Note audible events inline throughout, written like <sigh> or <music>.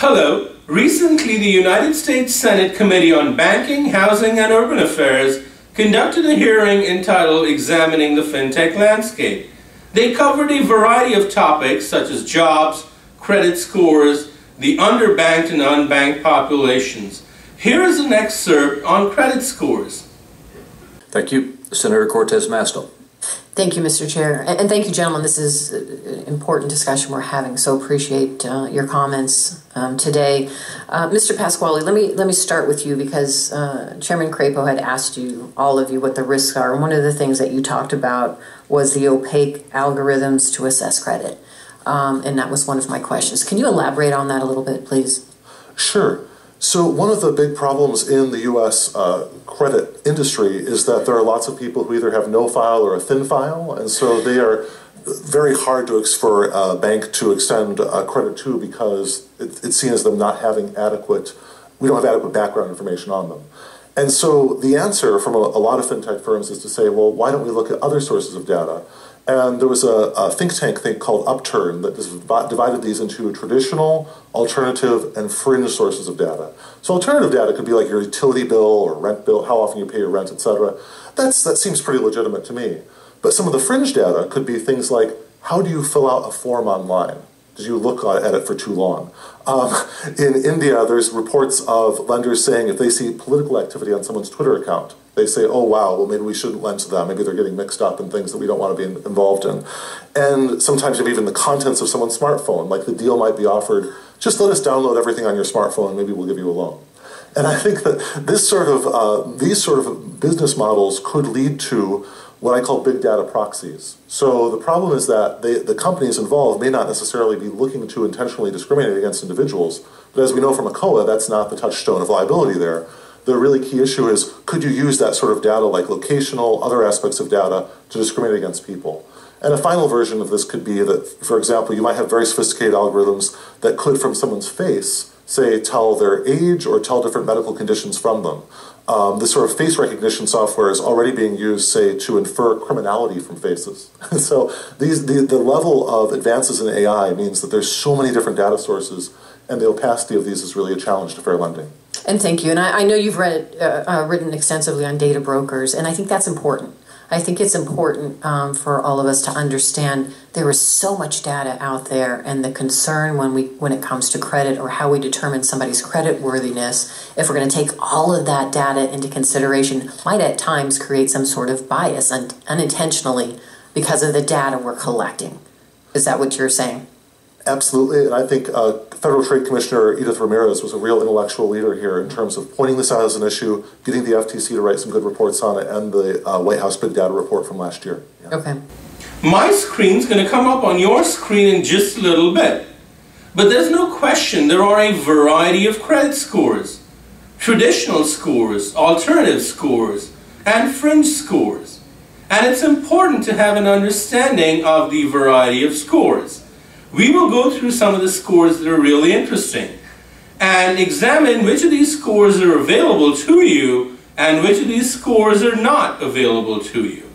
Hello. Recently, the United States Senate Committee on Banking, Housing, and Urban Affairs conducted a hearing entitled Examining the FinTech Landscape. They covered a variety of topics such as jobs, credit scores, the underbanked and unbanked populations. Here is an excerpt on credit scores. Thank you. Senator Cortez Masto. Thank you, Mr. Chair. And thank you, gentlemen. This is an important discussion we're having, so appreciate uh, your comments um, today. Uh, Mr. Pasquale, let me let me start with you because uh, Chairman Crapo had asked you, all of you, what the risks are. And one of the things that you talked about was the opaque algorithms to assess credit. Um, and that was one of my questions. Can you elaborate on that a little bit, please? Sure. So one of the big problems in the U.S. Uh, credit industry is that there are lots of people who either have no file or a thin file, and so they are very hard to for a bank to extend credit to because it, it's seen as them not having adequate. We don't have adequate background information on them. And so the answer from a, a lot of fintech firms is to say, well, why don't we look at other sources of data? And there was a, a, think tank thing called Upturn that divided these into traditional, alternative, and fringe sources of data. So alternative data could be like your utility bill or rent bill, how often you pay your rent, etc. That's that seems pretty legitimate to me. But some of the fringe data could be things like how do you fill out a form online? Did you look at it for too long? Um, <laughs> in India, there's reports of lenders saying if they see political activity on someone's Twitter account, they say, oh, wow, well, maybe we shouldn't lend to them. Maybe they're getting mixed up in things that we don't want to be involved in. And sometimes even the contents of someone's smartphone, like the deal might be offered, just let us download everything on your smartphone maybe we'll give you a loan. And I think that this sort of, uh, these sort of business models could lead to what I call big data proxies. So the problem is that they, the companies involved may not necessarily be looking to intentionally discriminate against individuals, but as we know from ECOA, that's not the touchstone of liability there the really key issue is could you use that sort of data like locational, other aspects of data to discriminate against people? And a final version of this could be that, for example, you might have very sophisticated algorithms that could, from someone's face, say, tell their age or tell different medical conditions from them. Um, this sort of face recognition software is already being used, say, to infer criminality from faces. <laughs> so these, the, the level of advances in AI means that there's so many different data sources, and the opacity of these is really a challenge to fair lending. And thank you. And I, I know you've read, uh, uh, written extensively on data brokers, and I think that's important. I think it's important um, for all of us to understand there is so much data out there, and the concern when we when it comes to credit or how we determine somebody's credit worthiness, if we're going to take all of that data into consideration, might at times create some sort of bias un- unintentionally because of the data we're collecting. Is that what you're saying? Absolutely, and I think uh, Federal Trade Commissioner Edith Ramirez was a real intellectual leader here in terms of pointing this out as an issue, getting the FTC to write some good reports on it, and the uh, White House Big Data report from last year. Yeah. Okay. My screen's going to come up on your screen in just a little bit. But there's no question there are a variety of credit scores. Traditional scores, alternative scores, and fringe scores. And it's important to have an understanding of the variety of scores we will go through some of the scores that are really interesting and examine which of these scores are available to you and which of these scores are not available to you.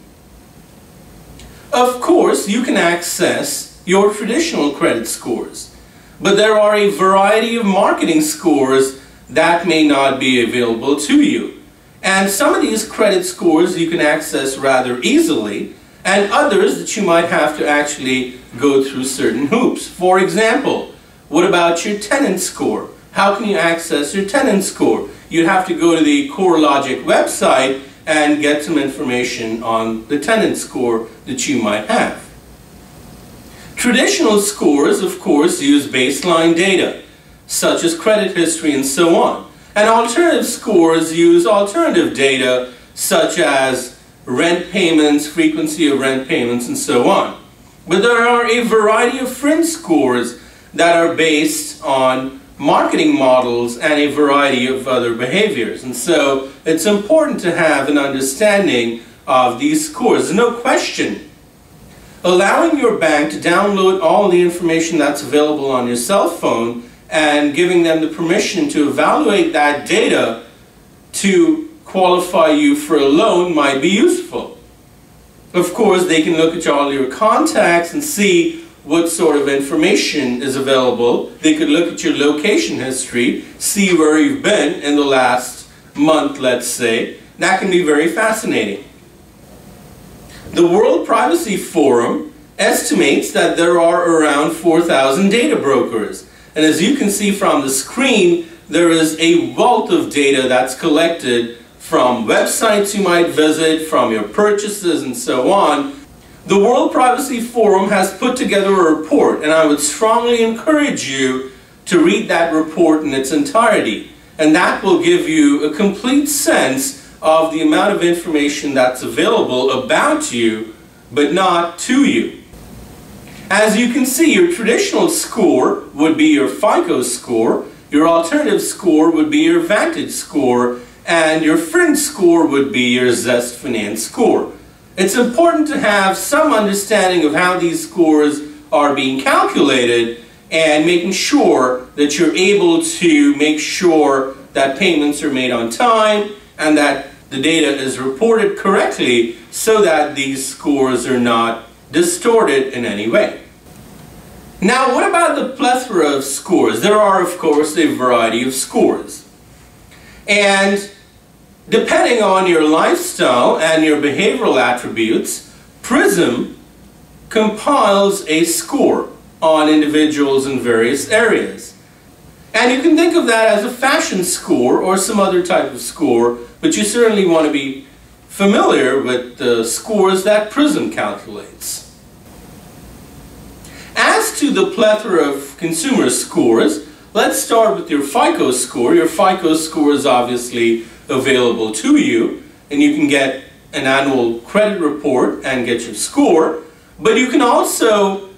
Of course, you can access your traditional credit scores, but there are a variety of marketing scores that may not be available to you. And some of these credit scores you can access rather easily, and others that you might have to actually go through certain hoops. For example, what about your tenant score? How can you access your tenant score? You'd have to go to the CoreLogic website and get some information on the tenant score that you might have. Traditional scores, of course, use baseline data, such as credit history and so on. And alternative scores use alternative data, such as rent payments, frequency of rent payments, and so on. But there are a variety of fringe scores that are based on marketing models and a variety of other behaviors. And so it's important to have an understanding of these scores. No question. Allowing your bank to download all the information that's available on your cell phone and giving them the permission to evaluate that data to qualify you for a loan might be useful. Of course, they can look at all your contacts and see what sort of information is available. They could look at your location history, see where you've been in the last month, let's say. That can be very fascinating. The World Privacy Forum estimates that there are around 4,000 data brokers. And as you can see from the screen, there is a wealth of data that's collected from websites you might visit, from your purchases and so on. The World Privacy Forum has put together a report and I would strongly encourage you to read that report in its entirety. And that will give you a complete sense of the amount of information that's available about you, but not to you. As you can see, your traditional score would be your FICO score, your alternative score would be your Vantage score, and your fringe score would be your Zest Finance score. It's important to have some understanding of how these scores are being calculated and making sure that you're able to make sure that payments are made on time and that the data is reported correctly so that these scores are not distorted in any way. Now, what about the plethora of scores? There are, of course, a variety of scores. And Depending on your lifestyle and your behavioral attributes, PRIZM compiles a score on individuals in various areas. And you can think of that as a fashion score or some other type of score, but you certainly want to be familiar with the scores that PRIZM calculates. As to the plethora of consumer scores, let's start with your FICO score. Your FICO score is obviously available to you and you can get an annual credit report and get your score, but you can also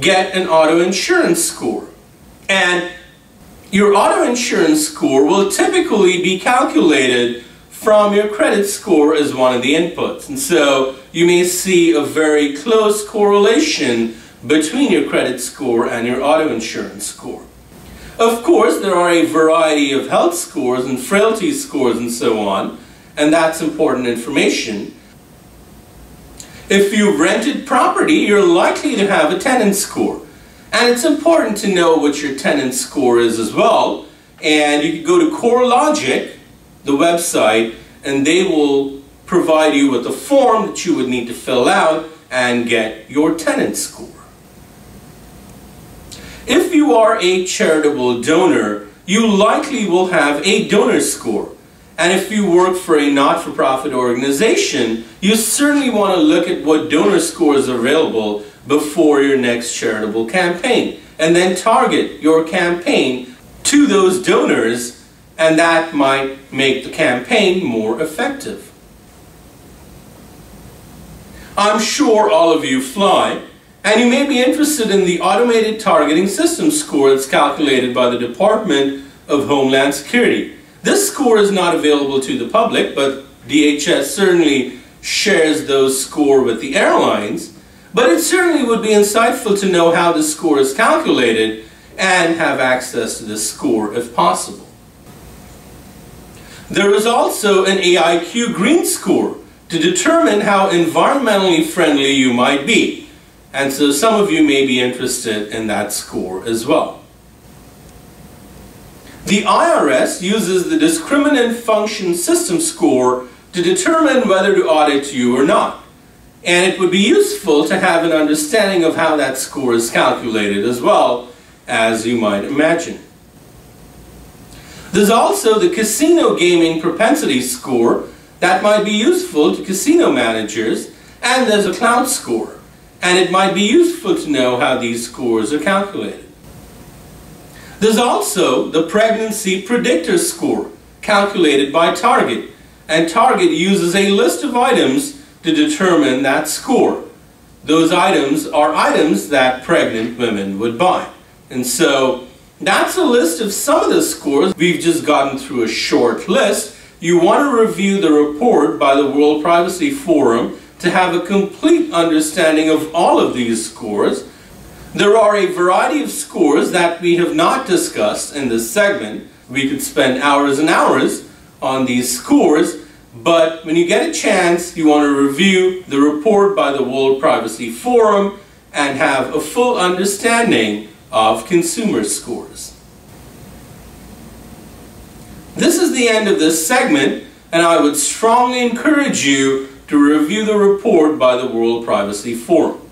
get an auto insurance score. And your auto insurance score will typically be calculated from your credit score as one of the inputs. And so you may see a very close correlation between your credit score and your auto insurance score. Of course, there are a variety of health scores and frailty scores and so on, and that's important information. If you rented property, you're likely to have a tenant score. And it's important to know what your tenant score is as well. And you can go to CoreLogic, the website, and they will provide you with a form that you would need to fill out and get your tenant score. If you are a charitable donor, you likely will have a donor score. And if you work for a not-for-profit organization, you certainly want to look at what donor scores are available before your next charitable campaign. And then target your campaign to those donors, and that might make the campaign more effective. I'm sure all of you fly, and you may be interested in the Automated Targeting System score that's calculated by the Department of Homeland Security. This score is not available to the public, but DHS certainly shares those score with the airlines. But it certainly would be insightful to know how the score is calculated and have access to this score if possible. There is also an AIQ Green score to determine how environmentally friendly you might be. And so some of you may be interested in that score as well. The IRS uses the discriminant function system score to determine whether to audit you or not. And it would be useful to have an understanding of how that score is calculated as well, as you might imagine. There's also the casino gaming propensity score that might be useful to casino managers, and there's a cloud score and it might be useful to know how these scores are calculated. There's also the pregnancy predictor score, calculated by Target, and Target uses a list of items to determine that score. Those items are items that pregnant women would buy. And so that's a list of some of the scores. We've just gotten through a short list. You want to review the report by the World Privacy Forum to have a complete understanding of all of these scores. There are a variety of scores that we have not discussed in this segment. We could spend hours and hours on these scores, but when you get a chance, you want to review the report by the World Privacy Forum and have a full understanding of consumer scores. This is the end of this segment, and I would strongly encourage you to review the report by the World Privacy Forum.